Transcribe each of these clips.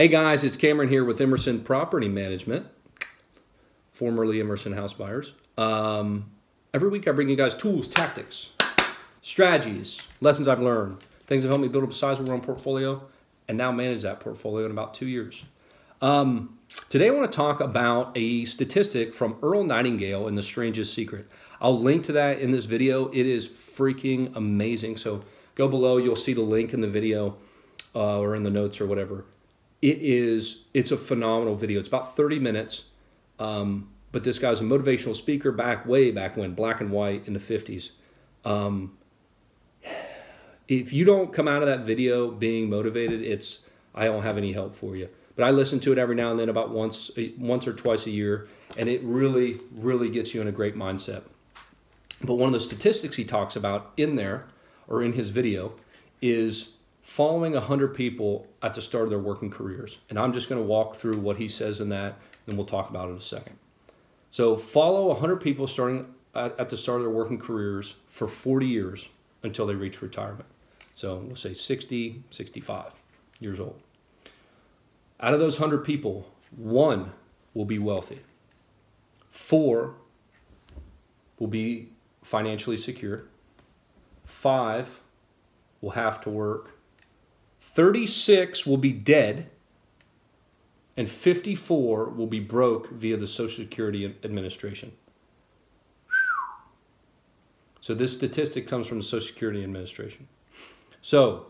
Hey guys, it's Cameron here with Emerson Property Management, formerly Emerson House Buyers. Um, every week I bring you guys tools, tactics, strategies, lessons I've learned, things that helped me build up a sizable run portfolio, and now manage that portfolio in about two years. Um, today I want to talk about a statistic from Earl Nightingale in The Strangest Secret. I'll link to that in this video. It is freaking amazing. So go below, you'll see the link in the video uh, or in the notes or whatever it is it's a phenomenal video. It's about 30 minutes um, but this guy's a motivational speaker back way back when black and white in the 50s um, if you don't come out of that video being motivated it's i don't have any help for you. But i listen to it every now and then about once once or twice a year and it really really gets you in a great mindset. But one of the statistics he talks about in there or in his video is following 100 people at the start of their working careers. And I'm just going to walk through what he says in that, and we'll talk about it in a second. So follow 100 people starting at, at the start of their working careers for 40 years until they reach retirement. So we'll say 60, 65 years old. Out of those 100 people, one will be wealthy. Four will be financially secure. Five will have to work 36 will be dead, and 54 will be broke via the Social Security Administration. So this statistic comes from the Social Security Administration. So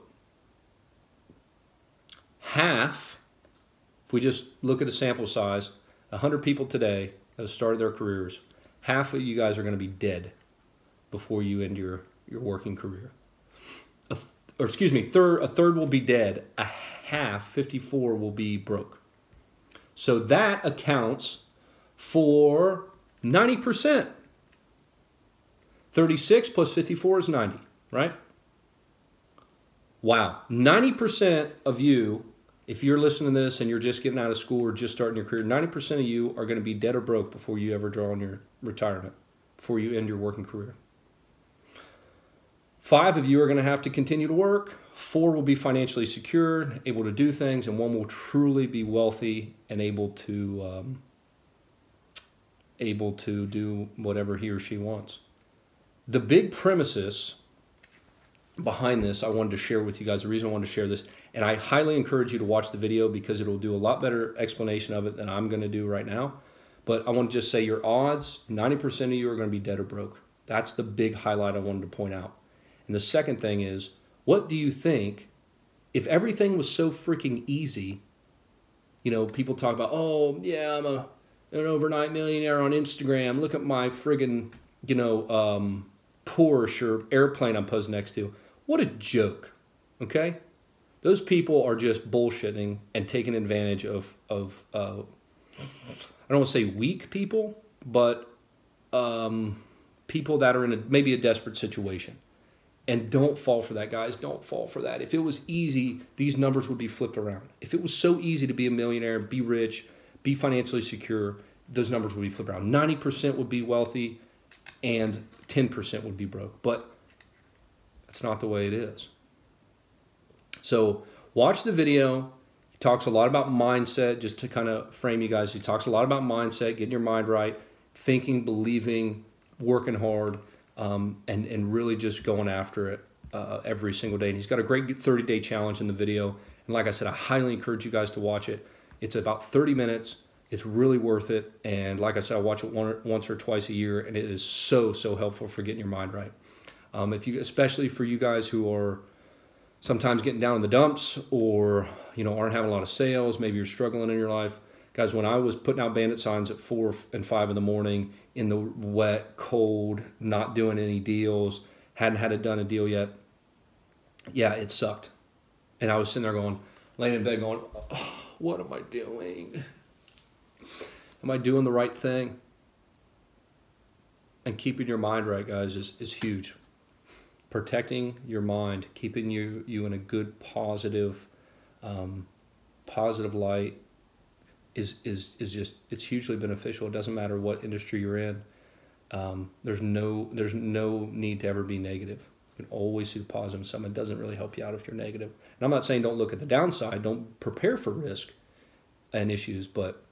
half, if we just look at a sample size, 100 people today that have started their careers, half of you guys are going to be dead before you end your, your working career or excuse me, third, a third will be dead, a half, 54, will be broke. So that accounts for 90%. 36 plus 54 is 90, right? Wow. 90% of you, if you're listening to this and you're just getting out of school or just starting your career, 90% of you are going to be dead or broke before you ever draw on your retirement, before you end your working career. Five of you are going to have to continue to work. Four will be financially secure, able to do things, and one will truly be wealthy and able to um, able to do whatever he or she wants. The big premises behind this, I wanted to share with you guys. The reason I wanted to share this, and I highly encourage you to watch the video because it'll do a lot better explanation of it than I'm going to do right now. But I want to just say your odds: 90% of you are going to be dead or broke. That's the big highlight I wanted to point out. And the second thing is, what do you think if everything was so freaking easy? You know, people talk about, oh, yeah, I'm a, an overnight millionaire on Instagram. Look at my friggin', you know, um, Porsche or airplane I'm posing next to. What a joke, okay? Those people are just bullshitting and taking advantage of, of uh, I don't want to say weak people, but um, people that are in a, maybe a desperate situation. And don't fall for that, guys. Don't fall for that. If it was easy, these numbers would be flipped around. If it was so easy to be a millionaire, be rich, be financially secure, those numbers would be flipped around. 90% would be wealthy and 10% would be broke. But that's not the way it is. So watch the video. He talks a lot about mindset, just to kind of frame you guys. He talks a lot about mindset, getting your mind right, thinking, believing, working hard um, and, and really just going after it uh, every single day. And he's got a great 30 day challenge in the video. And like I said, I highly encourage you guys to watch it. It's about 30 minutes. It's really worth it. And like I said, I watch it one once or twice a year, and it is so, so helpful for getting your mind right. Um, if you, especially for you guys who are sometimes getting down in the dumps or you know aren't having a lot of sales, maybe you're struggling in your life. Guys, when I was putting out bandit signs at four and five in the morning in the wet, cold, not doing any deals, hadn't had it done a deal yet, yeah, it sucked. And I was sitting there going, laying in bed going, oh, what am I doing? Am I doing the right thing? And keeping your mind right, guys, is, is huge. Protecting your mind, keeping you, you in a good, positive, um, positive light, is is is just it's hugely beneficial. It doesn't matter what industry you're in. Um, there's no there's no need to ever be negative. You can always see the positive. It doesn't really help you out if you're negative. And I'm not saying don't look at the downside, don't prepare for risk and issues, but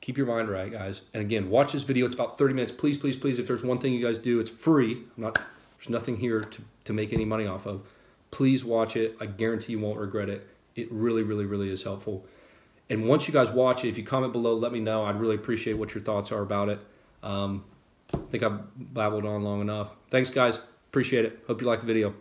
keep your mind right, guys. And again, watch this video. It's about 30 minutes. Please, please, please, if there's one thing you guys do, it's free. I'm not there's nothing here to, to make any money off of. Please watch it. I guarantee you won't regret it. It really, really, really is helpful. And once you guys watch it, if you comment below, let me know. I'd really appreciate what your thoughts are about it. Um, I think I've babbled on long enough. Thanks, guys. Appreciate it. Hope you liked the video.